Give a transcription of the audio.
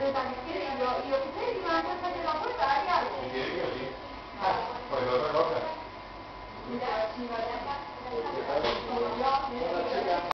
io, io credi ma anche se la puoi fare Si tiene così. Poi l'altra cosa. Grazie.